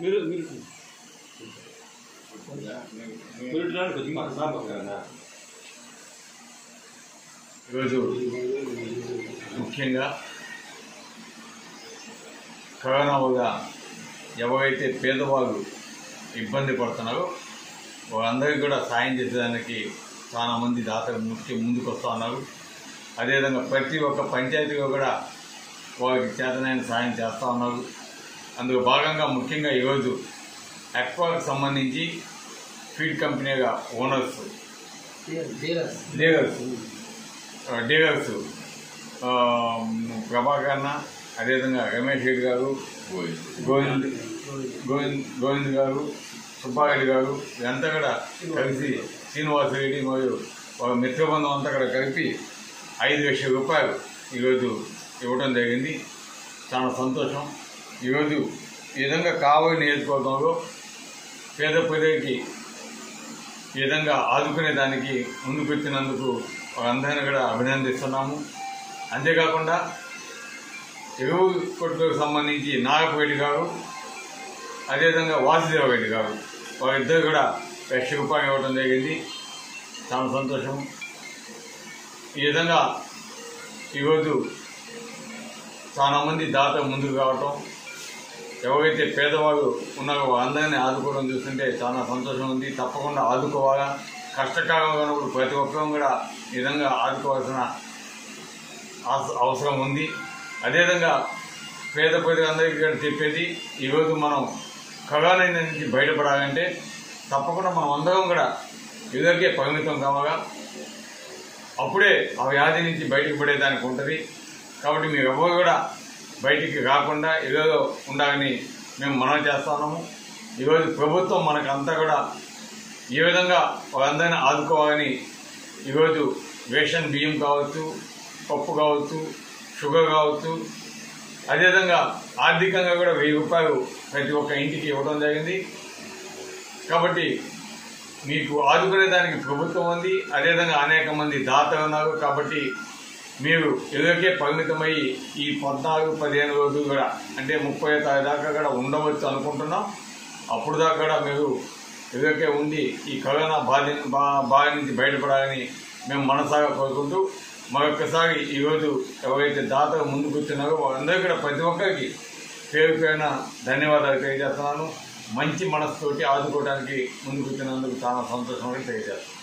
మీరు మీరు మీరు కొద్దిగా సార్ పక్కన. ఈరోజు ముఖ్యంగా కరోనా వల్ల ఎవరైతే పేదవాళ్ళు ఇబ్బంది పడుతున్నారో వాళ్ళందరికీ కూడా సాయం చేసేదానికి చాలా మంది దాతలు ముఖ్య ముందుకు వస్తూ ఉన్నారు అదేవిధంగా ప్రతి ఒక్క పంచాయతీలో కూడా వారికి చేతనైన సాయం చేస్తూ ఉన్నారు. అందులో భాగంగా ముఖ్యంగా ఈరోజు ఎక్వాకు సంబంధించి ఫీడ్ కంపెనీగా ఓనర్స్. డీలర్స్. డీలర్స్. ప్రభాకర్ అన్న అదేవిధంగా రమేష్ రెడ్డి గారు గోవింద్ గోవింద్ గోవింద్ గారు సుబ్బారెడ్డి గారు ఇదంతా కూడా కలిసి శ్రీనివాసరెడ్డి మరియు వాళ్ళ మిత్రబృందం అంతా కూడా కలిపి ఐదు లక్షల రూపాయలు ఈరోజు ఇవ్వడం జరిగింది. చాలా సంతోషం. ఈరోజు ఈ విధంగా కాబోయే నియోజకవర్గంలో పేద ప్రజలకి ఈ విధంగా ఆదుకునే దానికి ముందుకు వచ్చినందుకు అందరిని కూడా అభినందిస్తున్నాము. అంతేకాకుండా ఎరువు కొట్టుకు సంబంధించి నాగపరెడ్డి గారు అదేవిధంగా వాసుదేవ రెడ్డి గారు వారిద్దరు కూడా లక్ష రూపాయలు ఇవ్వడం జరిగింది. చాలా సంతోషం. ఈ విధంగా ఈరోజు చాలామంది దాత ముందుకు రావటం ఎవరైతే పేదవాళ్ళు ఉన్నారో అందరినీ ఆదుకోవడం చూస్తుంటే చాలా సంతోషం ఉంది. తప్పకుండా ఆదుకోవాలా? కష్టకాలంలో ఉన్నప్పుడు ప్రతి ఒక్కరూ కూడా ఈ విధంగా ఆదుకోవాల్సిన అవసరం ఉంది. అదేవిధంగా పేద ప్రజలందరికీ కూడా చెప్పేది ఈరోజు మనం కరోనా నుంచి బయటపడాలంటే తప్పకుండా మనం అందరం కూడా ఇదరికే పరిమితం కావాలా? అప్పుడే ఆ వ్యాధి నుంచి బయటకు పడేదానికి ఉంటుంది. కాబట్టి మీరు ఎవరు కూడా బయటికి రాకుండా ఏదో ఉండాలని మేము మనం చేస్తున్నాము. ఈరోజు ప్రభుత్వం మనకంతా కూడా ఏ విధంగా వాళ్ళందరినీ ఆదుకోవాలని ఈరోజు రేషన్ బియ్యం కావచ్చు పప్పు కావచ్చు షుగర్ కావచ్చు అదేవిధంగా ఆర్థికంగా కూడా వెయ్యి రూపాయలు ప్రతి ఒక్క ఇంటికి ఇవ్వడం జరిగింది. కాబట్టి మీకు ఆదుకునే దానికి ప్రభుత్వం ఉంది అదేవిధంగా అనేక మంది దాతలు ఉన్నారు. కాబట్టి మీరు ఎదురుకే పరిమితమై ఈ పద్నాలుగు పదిహేను రోజులు కూడా అంటే ముప్పై తారీఖు దాకా కూడా ఉండవచ్చు అనుకుంటున్నాం. అప్పుడు దాకా కూడా మీరు ఎదురుకే ఉండి ఈ కరోనా బాధ బా- బాధ నుంచి బయటపడాలని మేము మనసాగా కోరుకుంటూ మరొకసారి ఈరోజు ఎవరైతే దాతలు ముందుకు వచ్చినారో వాళ్ళందరూ కూడా ప్రతి ఒక్కరికి పేరు పేరున ధన్యవాదాలు తెలియజేస్తున్నాను. మంచి మనసుతోటి ఆదుకోవడానికి ముందుకు వచ్చినందుకు చాలా సంతోషంగా తెలియజేస్తున్నాను.